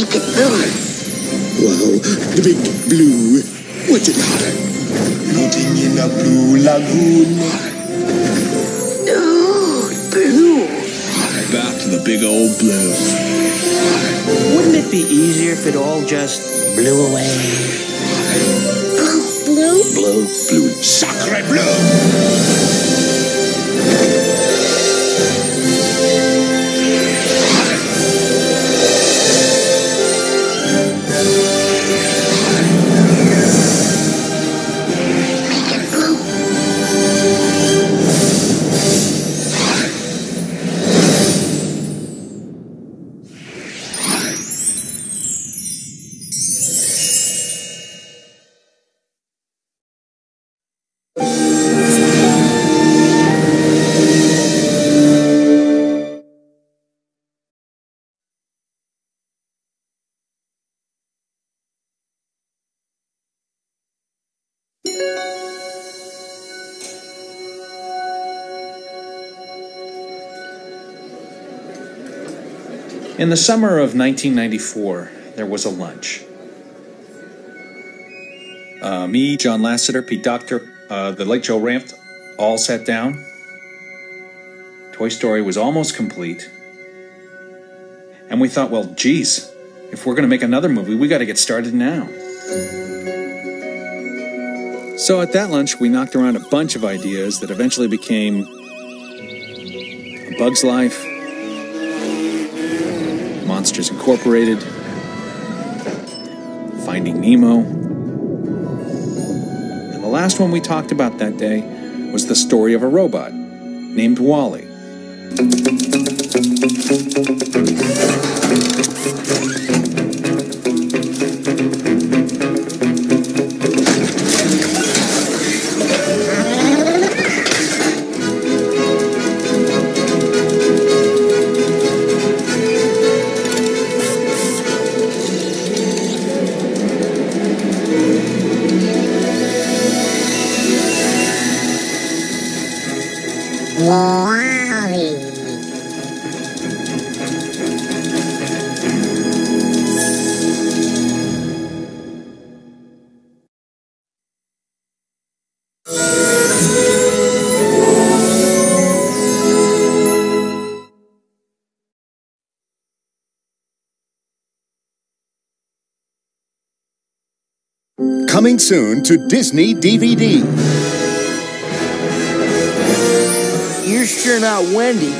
Make it blue. Wow, the big blue. What's it hotter? Floating in a blue lagoon. Dude, blue. Back to the big old blue. Wouldn't it be easier if it all just blew away? Blue? Blue. Blue. Sacre bleu. In the summer of 1994, there was a lunch. Uh, me, John Lasseter, Pete Docter, uh, the late Joe Ranft, all sat down. Toy Story was almost complete. And we thought, well, geez, if we're going to make another movie, we got to get started now. So at that lunch, we knocked around a bunch of ideas that eventually became A Bug's Life, Monsters Incorporated, Finding Nemo. And the last one we talked about that day was the story of a robot named WALL-E. Coming soon to Disney DVD. You're sure not Wendy.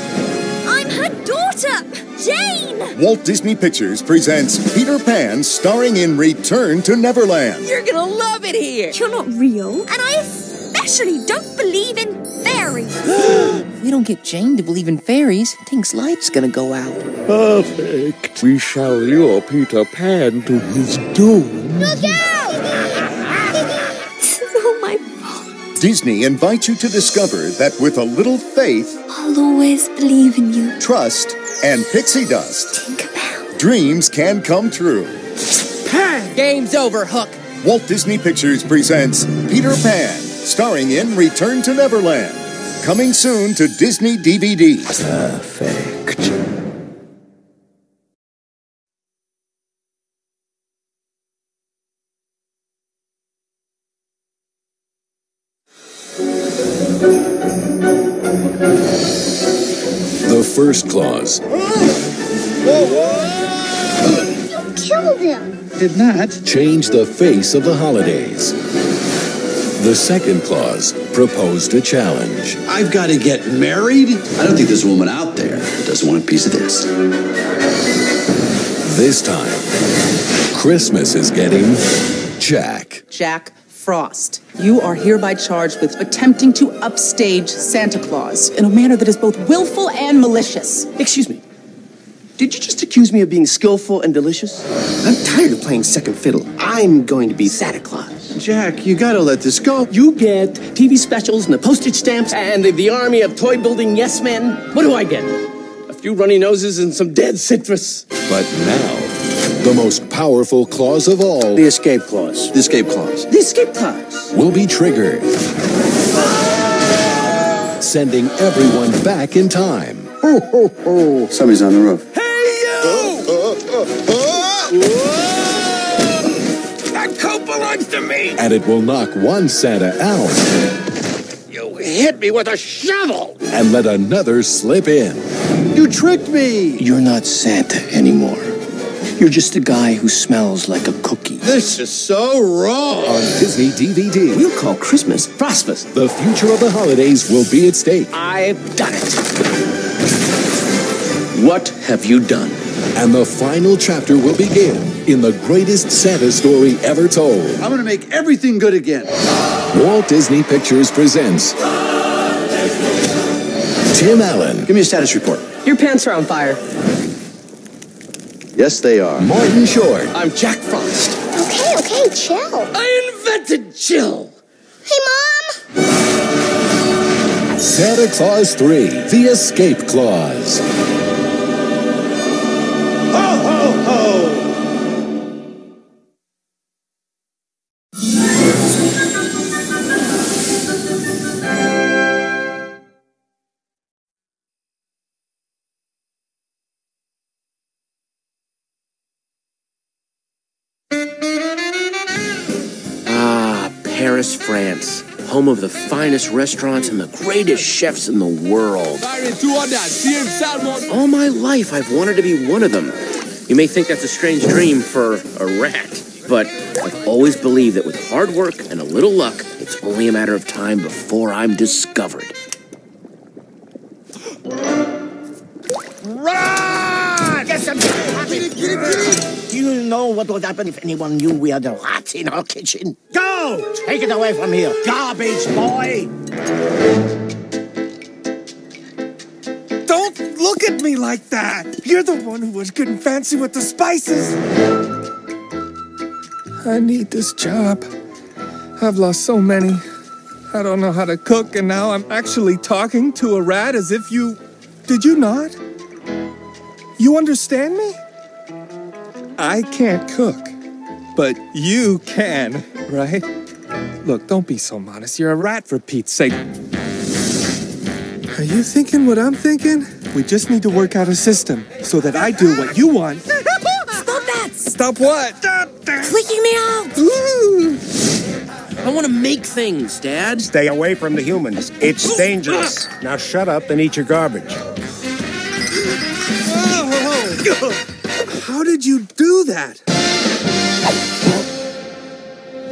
I'm her daughter, Jane! Walt Disney Pictures presents Peter Pan starring in Return to Neverland. You're gonna love it here. You're not real, and I especially don't believe in fairies. We don't get Jane to believe in fairies, Tink's light's gonna go out. Perfect. We shall lure Peter Pan to his doom. Look out! Disney invites you to discover that with a little faith, I'll always believe in you. trust, and pixie dust, Tinkerbell. dreams can come true. Pan! Game's over, Hook. Walt Disney Pictures presents Peter Pan, starring in Return to Neverland. Coming soon to Disney DVD. Perfect. The first clause. You killed him. Did not change the face of the holidays. The second clause proposed a challenge. I've got to get married? I don't think there's a woman out there that doesn't want a piece of this. This time, Christmas is getting Jack. Jack Frost. You are hereby charged with attempting to upstage Santa Claus in a manner that is both willful and malicious. Excuse me. Did you just accuse me of being skillful and delicious? I'm tired of playing second fiddle. I'm going to be Santa Claus. Jack, you gotta let this go. You get TV specials and the postage stamps and the, the army of toy building yes men. What do I get? A few runny noses and some dead citrus. But now, the most powerful clause of all The escape clause. The escape clause. The escape clause. will be triggered, sending everyone back in time. Somebody's on the roof. Hey, you! That coat belongs to me! And it will knock one Santa out You hit me with a shovel! and let another slip in. You tricked me! You're not Santa anymore. You're just a guy who smells like a cookie. This is so wrong! On Disney DVD, We'll call Christmas Frostmas. the future of the holidays will be at stake. I've done it. What have you done? And the final chapter will begin in the greatest Santa story ever told. I'm gonna make everything good again. Walt Disney Pictures presents Tim Allen, Give me a status report. Your pants are on fire. Yes, they are. Martin Short, I'm Jack Frost. Okay, okay, chill. I invented chill. Hey, Mom! Santa Clause 3, The Escape Clause. Paris, France. Home of the finest restaurants and the greatest chefs in the world. All my life, I've wanted to be one of them. You may think that's a strange dream for a rat, but I've always believed that with hard work and a little luck, it's only a matter of time before I'm discovered. Run! Get some Do you know what would happen if anyone knew we had a rat in our kitchen? Go! Take it away from here, garbage boy! Don't look at me like that! You're the one who was getting fancy with the spices! I need this job. I've lost so many. I don't know how to cook, and now I'm actually talking to a rat as if you. Did you not? You understand me? I can't cook, but you can, right? Look, don't be so modest. You're a rat for Pete's sake. Are you thinking what I'm thinking? We just need to work out a system so that I do what you want. Stop that! Stop what? Clicking me out! I want to make things, Dad. Stay away from the humans. It's dangerous. Now shut up and eat your garbage. Oh, oh, oh. How did you do that?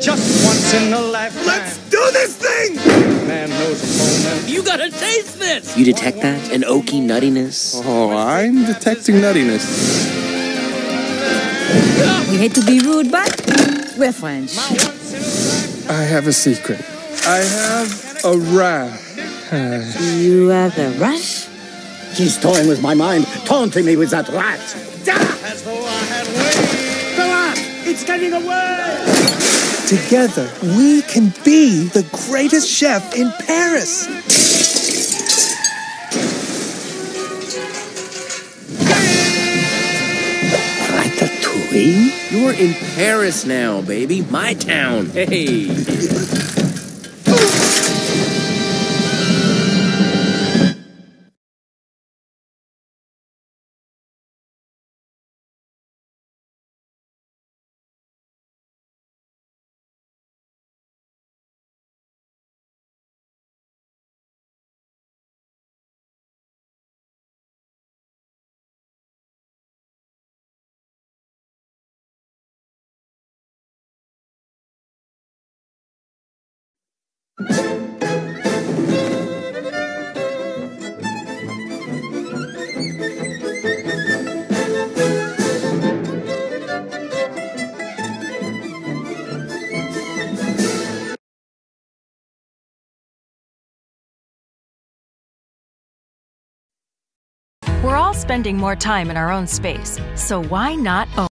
Just once in a lifetime. Let's do this thing! Man knows a moment. You gotta taste this! You detect that? An oaky nuttiness? Oh, I'm detecting nuttiness. We hate to be rude, but we're French. I have a secret. I have a rat. You have a rush? He's toying with my mind, taunting me with that rat. As though I had wings. The rat! It's getting away! Together, we can be the greatest chef in Paris. Ratatouille? You're in Paris now, baby. My town. Hey. We're all spending more time in our own space, so why not own?